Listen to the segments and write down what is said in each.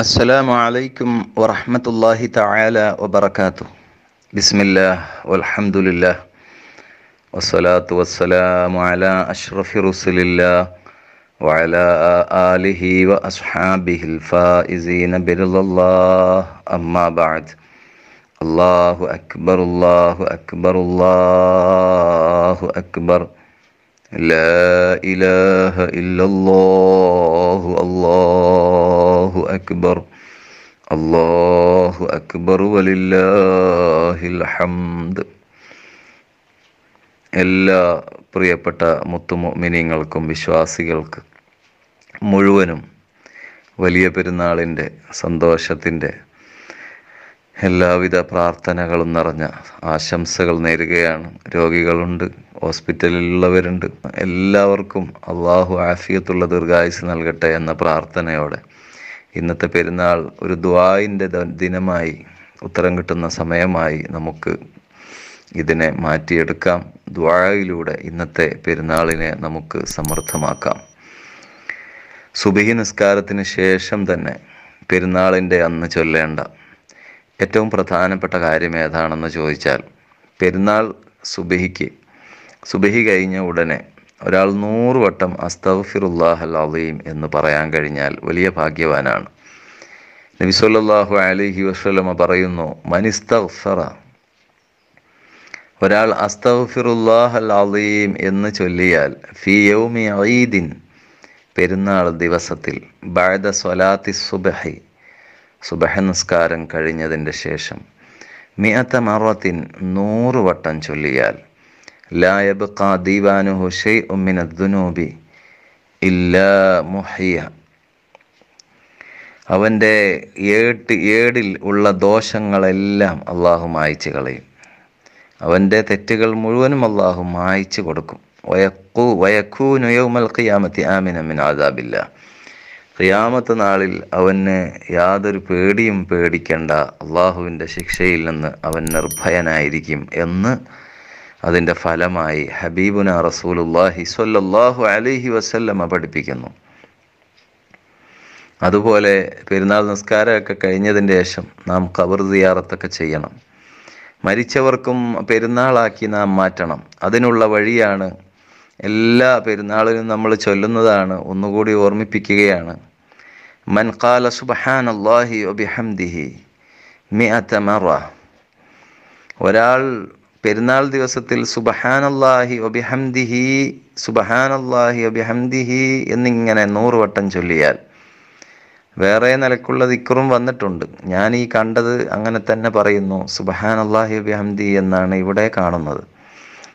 السلام عليكم ورحمة الله تعالى وبركاته. بسم الله والحمد لله والصلاة والسلام على أشرف رسل الله وعلى آله وأصحابه الفائزين برضا الله. أما بعد الله أكبر الله أكبر الله أكبر, الله أكبر لا إله إلا الله الله أكبر الله أكبر ولله الحمد എല്ലാ പ്രിയപ്പെട്ട മുത്തുമൊമിനിങ്ങൾക്കും വിശ്വാസികൾക്ക് മുഴുവനും വലിയ പെരുന്നാളിൻ്റെ സന്തോഷത്തിൻ്റെ എല്ലാവിധ പ്രാർത്ഥനകളും നിറഞ്ഞ ആശംസകൾ നേരുകയാണ്. രോഗികളുണ്ട് ഹോസ്പിറ്റലിലുള്ളവരുണ്ട്. എല്ലാവർക്കും അള്ളാഹു ആഫിയത്തുള്ള ദീർഘായുസ് നൽകട്ടെ എന്ന പ്രാർത്ഥനയോടെ ഇന്നത്തെ പെരുന്നാൾ ഒരു ദ്വായിന്റെ ദിനമായി ഉത്തരം കിട്ടുന്ന സമയമായി നമുക്ക് ഇതിനെ മാറ്റിയെടുക്കാം. ദ്വായിലൂടെ ഇന്നത്തെ പെരുന്നാളിനെ നമുക്ക് സമർത്ഥമാക്കാം. സുബഹി നിസ്കാരത്തിന് ശേഷം തന്നെ പെരുന്നാളിന്റെ അന്ന് ചൊല്ലേണ്ട ഏറ്റവും പ്രധാനപ്പെട്ട കാര്യം ഏതാണെന്ന് ചോദിച്ചാൽ പെരുന്നാൾ സുബഹിക്ക്. സുബഹി കഴിഞ്ഞ ഉടനെ ഒരാൾ നൂറ് വട്ടം അസ്തഫിറുല്ലാഹ് അലീം എന്ന് പറയാൻ കഴിഞ്ഞാൽ വലിയ ഭാഗ്യവാനാണ്. നബി അലിഹി വസല്ലമ പറയുന്നു മനിസ്തഫറ ഒരാൾ അസ്തഫിറുല്ലാഹ് അലീം എന്ന് ചൊല്ലിയാൽ ഫി യൗമി പെരുന്നാൾ ദിവസത്തിൽ ബഅദ സ്വലാത്തി സുബഹി. സുബഹ നിസ്കാരം കഴിഞ്ഞതിന്റെ ശേഷം മിയത്ത മറത്തിൻ നൂറ് വട്ടം ചൊല്ലിയാൽ ലായബ് ദീവാനു ഹുഷൈ ഉമ്മിന ദുനൂബി ഇല്ലാ മുഹിയ. അവന്റെ ഏട്ട് ഏടിൽ ഉള്ള ദോഷങ്ങളെല്ലാം അള്ളാഹു മായച്ചു കളയും. അവന്റെ തെറ്റുകൾ മുഴുവനും അള്ളാഹു മായ്ച്ചു കൊടുക്കും. വയക്കൂ വയക്കൂനു യൗമൽ ഖിയാമത്തി ആമിനമിൻ ആദാബില്ല ഖിയാമത്ത് നാളിൽ അവന് യാതൊരു പേടിയും പേടിക്കേണ്ട. അള്ളാഹുവിന്റെ ശിക്ഷയിൽ നിന്ന് അവൻ നിർഭയനായിരിക്കും എന്ന് അതിന്റെ ഫലമായി ഹബീബുന റസൂലുല്ലാഹി സ്വല്ലല്ലാഹു അലഹി വസല്ലമ്മ പഠിപ്പിക്കുന്നു. അതുപോലെ പെരുന്നാൾ നിസ്കാരമൊക്കെ കഴിഞ്ഞതിന് ശേഷം നാം കബർ സിയാറത്തൊക്കെ ചെയ്യണം. മരിച്ചവർക്കും പെരുന്നാളാക്കി നാം മാറ്റണം. അതിനുള്ള വഴിയാണ് എല്ലാ പെരുന്നാളിനും നമ്മൾ ചൊല്ലുന്നതാണ് ഒന്നുകൂടി ഓർമ്മിപ്പിക്കുകയാണ്. മൻ ഖാല ഒബിഹംദിഹി ഒരാൾ പെരുന്നാൾ ദിവസത്തിൽ സുബഹാൻ ഒബിഹംദിഹി സുബഹാൻ ഒബിഹംദിഹി എന്നിങ്ങനെ നൂറ് വട്ടം ചൊല്ലിയാൽ വേറെ നിലക്കുള്ള ദിക്കറും വന്നിട്ടുണ്ട്. ഞാൻ ഈ കണ്ടത് അങ്ങനെ തന്നെ പറയുന്നു സുബഹാൻ അള്ളാഹി എന്നാണ് ഇവിടെ കാണുന്നത്.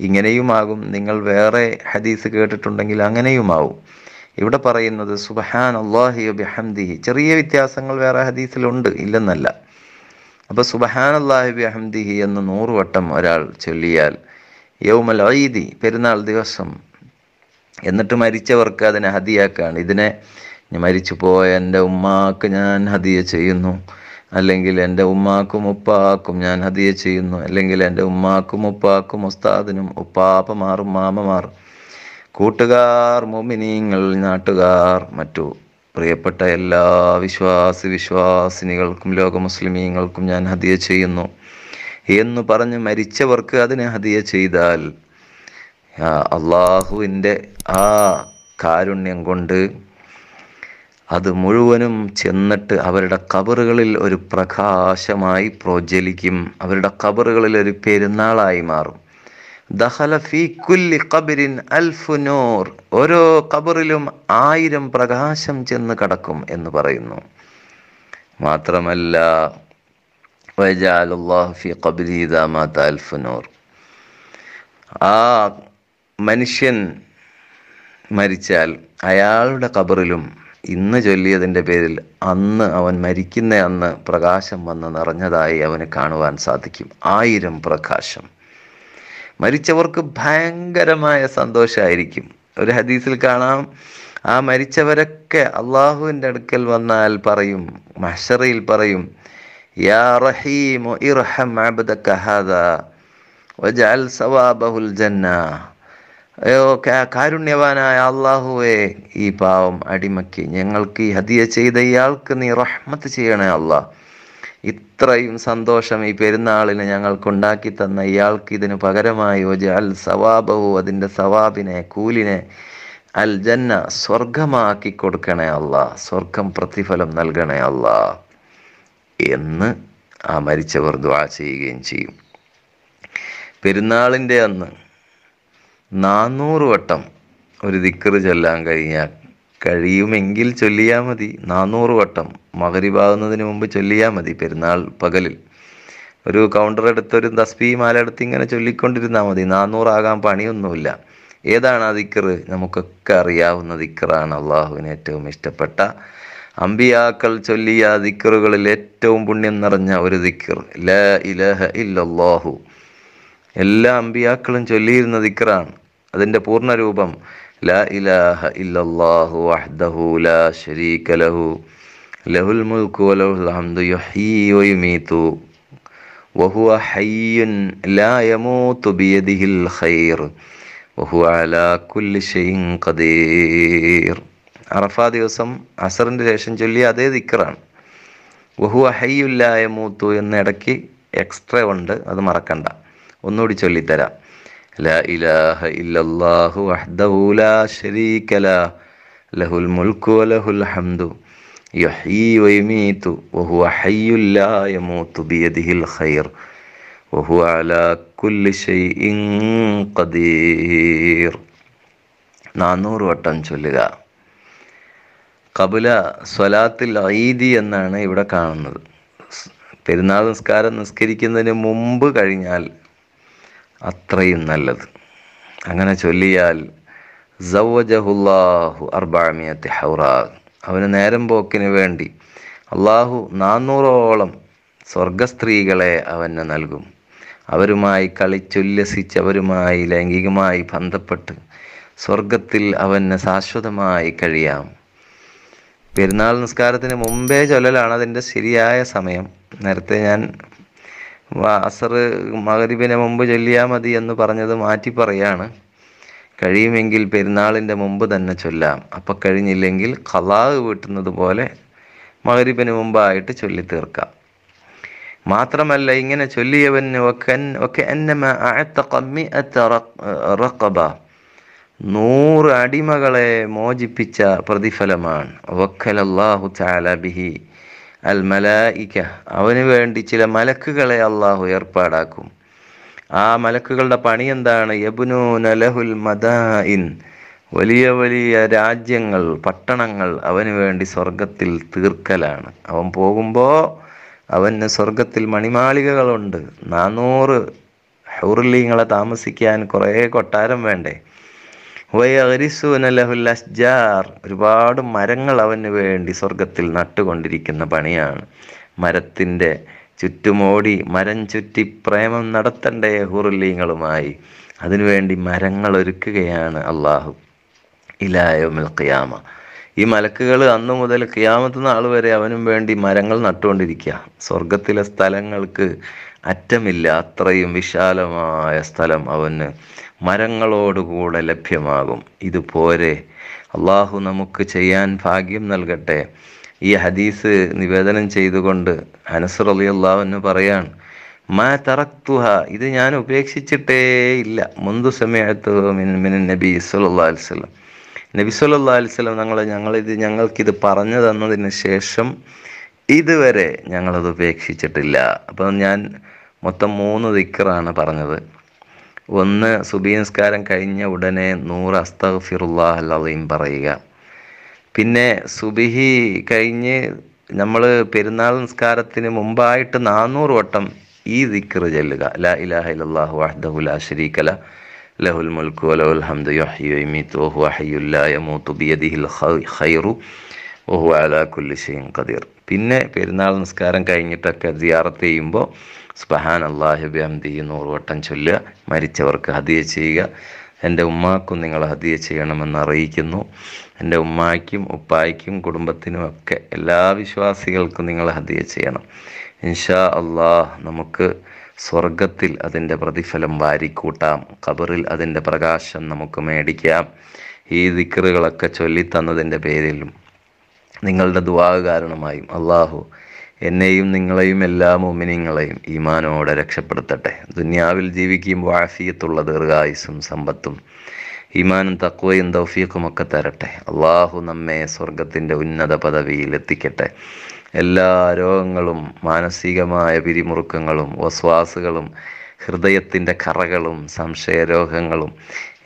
ഇങ്ങനെയുമാകും. നിങ്ങൾ വേറെ ഹദീസ് കേട്ടിട്ടുണ്ടെങ്കിൽ അങ്ങനെയുമാവും. ഇവിടെ പറയുന്നത് സുബഹാൻ അള്ളാഹി ബിഹംദിഹി. ചെറിയ വ്യത്യാസങ്ങൾ വേറെ ഹദീസിലുണ്ട് ഇല്ലെന്നല്ല. അപ്പോൾ സുബഹാൻ അള്ളാഹി ബിഹംദിഹി എന്ന് നൂറ് വട്ടം ഒരാൾ ചൊല്ലിയാൽ യൗമൽ ഐദി പെരുന്നാൾ ദിവസം എന്നിട്ട് മരിച്ചവർക്ക് അതിനെ ഹദിയാക്കാണ്. ഇതിനെ മരിച്ചു പോയ എന്റെ ഉമ്മാക്ക് ഞാൻ ഹദിയ ചെയ്യുന്നു. അല്ലെങ്കിൽ എന്റെ ഉമ്മാക്കും ഉപ്പാക്കും ഞാൻ ഹദിയ ചെയ്യുന്നു. അല്ലെങ്കിൽ എന്റെ ഉമ്മാക്കും ഉപ്പാക്കും ഉസ്താദിനും ഉപ്പാപ്പമാറും മാമമാർ കൂട്ടുകാർ മോമിനിയങ്ങൾ നാട്ടുകാർ മറ്റു പ്രിയപ്പെട്ട എല്ലാ വിശ്വാസി വിശ്വാസിനികൾക്കും ലോക മുസ്ലിമീങ്ങൾക്കും ഞാൻ ഹദിയ ചെയ്യുന്നു. എന്ന് പറഞ്ഞ് മരിച്ചവർക്ക് അതിനെ ഹദിയ ചെയ്താൽ അള്ളാഹുവിന്റെ ആ കാരുണ്യം കൊണ്ട് അത് മുഴുവനും ചെന്നിട്ട് അവരുടെ കബറുകളിൽ ഒരു പ്രകാശമായി പ്രോജ്വലിക്കും. അവരുടെ കബറുകളിൽ ഒരു പെരുന്നാളായി മാറും. ദഹല ഫീ കുല്ലി ഖബരിൻ അൽഫുനോർ ഓരോ കബറിലും ആയിരം പ്രകാശം ചെന്ന് കടക്കും എന്ന് പറയുന്നു. മാത്രമല്ല ഫീ ഖബരി ദാമാത അൽഫു നൂർ. ആ മനുഷ്യൻ മരിച്ചാൽ അയാളുടെ കബറിലും ഇന്ന് ചൊല്ലിയതിന്റെ പേരിൽ അന്ന് അവൻ മരിക്കുന്ന അന്ന് പ്രകാശം വന്ന് നിറഞ്ഞതായി അവന് കാണുവാൻ സാധിക്കും. ആയിരം പ്രകാശം. മരിച്ചവർക്ക് ഭയങ്കരമായ സന്തോഷമായിരിക്കും. ഒരു ഹദീസിൽ കാണാം ആ മരിച്ചവരൊക്കെ അള്ളാഹുവിന്റെ അടുക്കൽ വന്നാൽ പറയും മഷറയിൽ പറയും യാ റഹീമു ഇർഹം അബ്ദക ഹാദാ സവാബഹുൽ ജന്ന. കാരുണ്യവാനായ അള്ളാഹുവേ ഈ പാവം അടിമയ്ക്ക്. ഞങ്ങൾക്ക് ഈ ഹദിയ ചെയ്ത ഇയാൾക്ക് നീ റഹ്മത്ത് ചെയ്യണേ അള്ളാഹ് ഇത്രയും സന്തോഷം ഈ പെരുന്നാളിന് ഞങ്ങൾക്ക് ഉണ്ടാക്കി തന്ന ഇയാൾക്ക് ഇതിന് പകരമായി ഒജ അൽ സവാബഹു അതിന്റെ സവാബിനെ കൂലിനെ അൽ ജന്ന സ്വർഗമാക്കി കൊടുക്കണേ അല്ല സ്വർഗം പ്രതിഫലം നൽകണേ അല്ല എന്ന് ആ മരിച്ചവർ ദ്വാ ചെയ്യുകയും ചെയ്യും. പെരുന്നാളിന്റെ അന്ന് നാനൂറ് വട്ടം ഒരു ദിക്കറ് ചൊല്ലാൻ കഴിഞ്ഞാൽ കഴിയുമെങ്കിൽ ചൊല്ലിയാൽ മതി. നാനൂറ് വട്ടം മകരിവാകുന്നതിന് മുമ്പ് ചൊല്ലിയാൽ മതി പെരുന്നാൾ പകലിൽ. ഒരു കൗണ്ടർ എടുത്ത് ഒരു തസ്ബി മാല എടുത്ത് ഇങ്ങനെ ചൊല്ലിക്കൊണ്ടിരുന്നാൽ മതി. നാനൂറാകാൻ പണിയൊന്നുമില്ല. ഏതാണ് ആ ദിക്കറ്? നമുക്കൊക്കെ അറിയാവുന്ന ദിക്കറാണ് അള്ളാഹുവിന് ഏറ്റവും ഇഷ്ടപ്പെട്ട അമ്പിയാക്കൾ ചൊല്ലിയ ദിക്കറുകളിൽ ഏറ്റവും പുണ്യം നിറഞ്ഞ ഒരു ദിക്കർ. ല ഇലഹ ഇല്ലല്ലാഹു. എല്ലാ അമ്പിയാക്കളും ചൊല്ലിയിരുന്ന ദിക്റാണ്. അതിന്റെ പൂർണരൂപം ലാ ഇലാഹ ഇല്ലല്ലാഹു വഹ്ദഹു ലാ ശരീക ലഹു ലഹുൽ വലഹുൽ ഹംദു ഹയ്യുൻ ലാ യമൂതു ഖൈർ അലാ കുല്ലി ഖദീർ. അറഫാ ദിവസം അസറിന്റെ ശേഷം ചൊല്ലിയ അതേ ദിക്റാണ്. വഹുവ ഹയ്യുല്ലായ മൂത്തു എന്ന ഇടയ്ക്ക് എക്സ്ട്രാ ഉണ്ട് അത് മറക്കണ്ട. ഒന്നുകൂടി ചൊല്ലിത്തരാം. ലാ ഇലാഹ ഇല്ലല്ലാഹു വഹ്ദഹു ലാ ശരീക ല ലഹുൽ മുൽക്കു വലഹുൽ ഹംദു യുഹ്യീ വയുമീതു വഹുവ ഹയ്യുല്ലാ യമൂതു ബിയദിഹിൽ ഖൈർ വഹുവ അലാ കുല്ലി ഷൈഇൻ ഖദീർ. നാനൂറ് വട്ടം ചൊല്ലുക. കബുല സ്വലാത്തിൽ ഐദി എന്നാണ് ഇവിടെ കാണുന്നത്. പെരുന്നാൾ നിസ്കാരം നിസ്കരിക്കുന്നതിന് മുമ്പ് കഴിഞ്ഞാൽ അത്രയും നല്ലത്. അങ്ങനെ ചൊല്ലിയാൽ സവജഹുല്ലാഹു അർബാമിയത്തെ ഹൗറാ. അവന് നേരം പോക്കിന് വേണ്ടി അള്ളാഹു നാനൂറോളം സ്വർഗസ്ത്രീകളെ അവന് നൽകും. അവരുമായി കളിച്ചുല്ലസിച്ച് അവരുമായി ലൈംഗികമായി ബന്ധപ്പെട്ട് സ്വർഗത്തിൽ അവന് ശാശ്വതമായി കഴിയാം. പെരുന്നാൾ നിസ്കാരത്തിന് മുമ്പേ ചൊല്ലലാണ് അതിന്റെ ശരിയായ സമയം. നേരത്തെ ഞാൻ അസർ മകരിബിന് മുമ്പ് ചൊല്ലിയാൽ മതി എന്ന് പറഞ്ഞത് മാറ്റി പറയാണ്. കഴിയുമെങ്കിൽ പെരുന്നാളിന്റെ മുമ്പ് തന്നെ ചൊല്ലാം. അപ്പം കഴിഞ്ഞില്ലെങ്കിൽ ഖലാഹ് വീട്ടുന്നത് പോലെ മകരിബിന് മുമ്പായിട്ട് ചൊല്ലി തീർക്കാം. മാത്രമല്ല ഇങ്ങനെ ചൊല്ലിയവന് ഒക്കെ അഅതഖ മിഅത റഖ- റഖബ. നൂറ് അടിമകളെ മോചിപ്പിച്ച പ്രതിഫലമാണ്. വക്കലല്ലാഹു തആല ബിഹി. അൽ മലായിക അവന് വേണ്ടി ചില മലക്കുകളെ അള്ളാഹു ഏർപ്പാടാക്കും. ആ മലക്കുകളുടെ പണി എന്താണ്? യബ്നൂന ലഹുൽ മദായിൻ വലിയ വലിയ രാജ്യങ്ങൾ പട്ടണങ്ങൾ അവന് വേണ്ടി സ്വർഗത്തിൽ തീർക്കലാണ്. അവൻ പോകുമ്പോൾ അവന് സ്വർഗത്തിൽ മണിമാളികകളുണ്ട്. നാനൂറ് ഹൗർലിങ്ങളെ താമസിക്കാൻ കുറേ കൊട്ടാരം വേണ്ടേ? വയറിസൂന ലഹുൽ അസ്ജാർ ഒരുപാട് മരങ്ങൾ അവന് വേണ്ടി സ്വർഗത്തിൽ നട്ടുകൊണ്ടിരിക്കുന്ന പണിയാണ്. മരത്തിന്റെ ചുറ്റുമോടി മരം ചുറ്റി പ്രേമം നടത്തണ്ടേ ഹുറുലീങ്ങളുമായി അതിനുവേണ്ടി മരങ്ങൾ ഒരുക്കുകയാണ് അള്ളാഹു ഇലായോമിൽ ഖിയാമ. ഈ മലക്കുകൾ അന്നു മുതൽ ഖിയാമത്ത് നാൾ വരെ അവനും വേണ്ടി മരങ്ങൾ നട്ടുകൊണ്ടിരിക്കുക. സ്വർഗത്തിലെ സ്ഥലങ്ങൾക്ക് അറ്റമില്ല. അത്രയും വിശാലമായ സ്ഥലം അവന് മരങ്ങളോടുകൂടെ ലഭ്യമാകും. ഇതുപോലെ അള്ളാഹു നമുക്ക് ചെയ്യാൻ ഭാഗ്യം നൽകട്ടെ. ഈ ഹദീസ് നിവേദനം ചെയ്തുകൊണ്ട് അനസർ അലി അള്ളാഹുവിന് പറയാണ് മാ തറക്തുഹ. ഇത് ഞാൻ ഉപേക്ഷിച്ചിട്ടേ ഇല്ല. മുന്തു സമയത്ത് നബി സല്ലല്ലാഹു അലൈഹി വസല്ലം. നബി സല്ലല്ലാഹു അലൈഹി വസല്ലം ഞങ്ങളെ ഞങ്ങളിത് ഞങ്ങൾക്കിത് പറഞ്ഞു തന്നതിന് ശേഷം ഇതുവരെ ഞങ്ങളത് ഉപേക്ഷിച്ചിട്ടില്ല. അപ്പം ഞാൻ മൊത്തം മൂന്ന് ദിക്കറാണ് പറഞ്ഞത്. ഒന്ന് സുബീനസ്കാരം കഴിഞ്ഞ ഉടനെ നൂറ് അസ്തഫിറുല്ലാഹ് അലീം പറയുക. പിന്നെ സുബിഹി കഴിഞ്ഞ് നമ്മൾ പെരുന്നാൾ നിസ്കാരത്തിന് മുമ്പായിട്ട് നാനൂറ് വട്ടം ഈ ദിക്കർ ചെല്ലുക. ലാ ഇലാഹ വഹ്ദഹു ലാ ശരീക ലഹുൽ മുൽക്കു വലഹുൽ ഹംദു യുഹ്യി ഓഹു ഖൈറു ഓഹു അലാ കുല്ലി ഷെയ്ൻ ഖദീർ. പിന്നെ പെരുന്നാൾ നിസ്കാരം കഴിഞ്ഞിട്ടൊക്കെ സിയാറത്ത് ചെയ്യുമ്പോൾ സുബ്ഹാൻ അല്ലാഹി ബിഹംദിഹി നൂറ് വട്ടം ചൊല്ലുക മരിച്ചവർക്ക് ഹദിയ ചെയ്യുക. എന്റെ ഉമ്മാക്കും നിങ്ങൾ ഹദിയ ചെയ്യണമെന്ന് അറിയിക്കുന്നു. എന്റെ ഉമ്മായ്ക്കും ഉപ്പായ്ക്കും കുടുംബത്തിനും ഒക്കെ എല്ലാ വിശ്വാസികൾക്കും നിങ്ങൾ ഹദിയ ചെയ്യണം. ഇൻഷാ അള്ളാഹ് നമുക്ക് സ്വർഗത്തിൽ അതിന്റെ പ്രതിഫലം വാരിക്കൂട്ടാം. ഖബറിൽ അതിന്റെ പ്രകാശം നമുക്ക് മേടിക്കാം. ഈ ദിക്കറുകളൊക്കെ ചൊല്ലിത്തന്നതിന്റെ പേരിലും നിങ്ങളുടെ ദുവാ കാരണമായും അള്ളാഹു എന്നെയും നിങ്ങളെയും എല്ലാ മോമിനിങ്ങളെയും ഈമാനോടെ രക്ഷപ്പെടുത്തട്ടെ. ദുന്യാവിൽ ജീവിക്കുമ്പോൾ ആഫിയത്തുള്ള ദീർഘായുസും സമ്പത്തും ഈമാനും തക്വയും ഒക്കെ തരട്ടെ. അള്ളാഹു നമ്മെ സ്വർഗത്തിന്റെ ഉന്നത പദവിയിൽ എത്തിക്കട്ടെ. എല്ലാ രോഗങ്ങളും മാനസികമായ പിരിമുറുക്കങ്ങളും വസ്വാസുകളും ഹൃദയത്തിന്റെ കറകളും സംശയരോഗങ്ങളും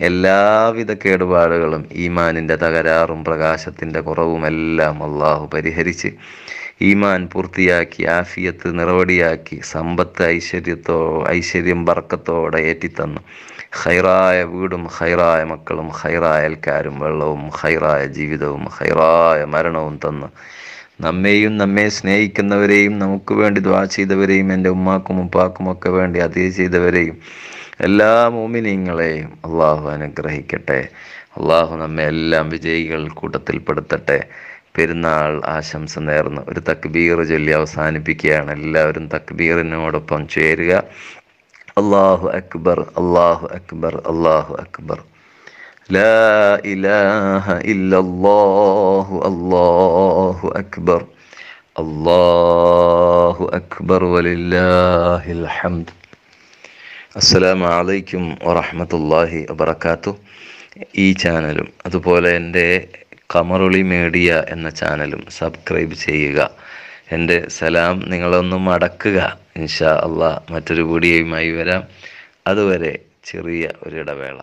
എല്ലാവിധ കേടുപാടുകളും ഈമാനിന്റെ തകരാറും പ്രകാശത്തിന്റെ കുറവുമെല്ലാം അള്ളാഹു പരിഹരിച്ച് ഈമാൻ പൂർത്തിയാക്കി ആഫിയത്ത് നിറവടിയാക്കി സമ്പത്ത് ഐശ്വര്യത്തോ ഐശ്വര്യം ബർക്കത്തോടെ ഏറ്റിത്തന്നു. ഹൈറായ വീടും ഹൈറായ മക്കളും ഹൈറായ അയൽക്കാരും വെള്ളവും ഹൈറായ ജീവിതവും ഹൈറായ മരണവും തന്നു. നമ്മെയും നമ്മെ സ്നേഹിക്കുന്നവരെയും നമുക്ക് വേണ്ടി ദ്വാ ചെയ്തവരെയും എന്റെ ഉമ്മാക്കും ഉപ്പാക്കും ഒക്കെ വേണ്ടി അതേ ചെയ്തവരെയും എല്ലാ മോമിനിങ്ങളെയും അള്ളാഹു അനുഗ്രഹിക്കട്ടെ. അള്ളാഹു നമ്മെ എല്ലാം വിജയികൾ കൂട്ടത്തിൽപ്പെടുത്തട്ടെ പെരുന്നാൾ ആശംസ നേർന്ന് ഒരു തക്ബീർ ചൊല്ലി അവസാനിപ്പിക്കുകയാണ്. എല്ലാവരും തക്ബീറിനോടൊപ്പം ചേരുക. അള്ളാഹു അക്ബർ അള്ളാഹു അക്ബർ അള്ളാഹു അക്ബർ. ലാ ഇലാഹ ഇല്ലല്ലാഹു അല്ലാഹു അക്ബർ. അള്ളാഹു അക്ബർ വലില്ലാഹിൽ ഹംദ്. അസ്സലാമു അലൈക്കും വറഹ്മത്തുള്ളാഹി വബർക്കാത്തു ഈ ചാനലും അതുപോലെ എന്റെ കമറുളി മീഡിയ എന്ന ചാനലും സബ്സ്ക്രൈബ് ചെയ്യുക. എന്റെ സലാം നിങ്ങളൊന്നും അടക്കുക ഇൻഷാ അള്ളാഹ് മറ്റൊരു വീഡിയോയുമായി വരാം. അതുവരെ ചെറിയ ഒരിടവേള.